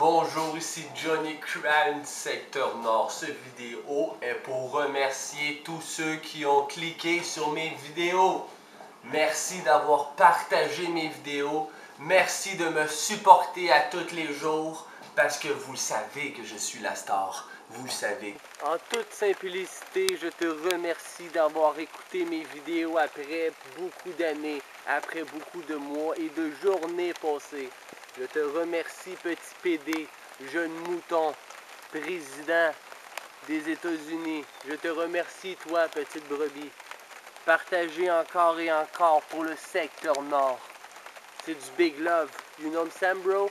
Bonjour, ici Johnny Crown, secteur nord. Cette vidéo est pour remercier tous ceux qui ont cliqué sur mes vidéos. Merci d'avoir partagé mes vidéos. Merci de me supporter à tous les jours parce que vous savez que je suis la star. Vous le savez. En toute simplicité, je te remercie d'avoir écouté mes vidéos après beaucoup d'années, après beaucoup de mois et de journées passées. Je te remercie, petit PD, jeune mouton, président des États-Unis. Je te remercie, toi, petite brebis. Partagez encore et encore pour le secteur nord. C'est du big love. You know Sam, bro?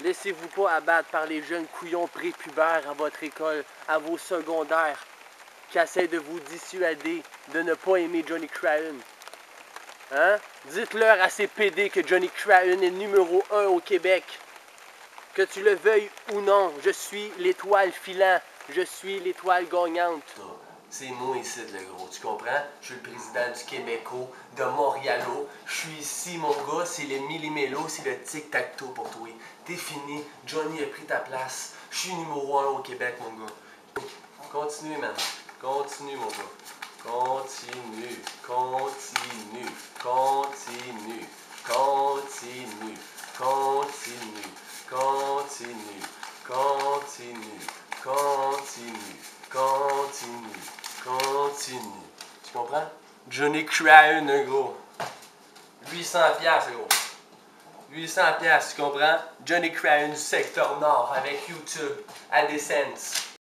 Laissez-vous pas abattre par les jeunes couillons prépubères à votre école, à vos secondaires, qui essaient de vous dissuader de ne pas aimer Johnny Crayon. Hein? Dites-leur à ces PD que Johnny Crayon est numéro un au Québec. Que tu le veuilles ou non, je suis l'étoile filant. Je suis l'étoile gagnante. C'est moi ici, le gros, tu comprends? Je suis le président du Québéco, de Montréalo. Je suis ici, mon gars, c'est le millimélo, c'est le tic-tac-toe pour toi. T'es fini, Johnny a pris ta place. Je suis numéro un au Québec, mon gars. Continue, man. Continue, mon gars. Continue, continue, continue, continue, continue, continue, continue, continue, continue, continue. Tu comprends? Johnny Crown, gros. 800 piastres, gros. 800 piastres, tu comprends? Johnny Crown du secteur nord avec YouTube, AdSense.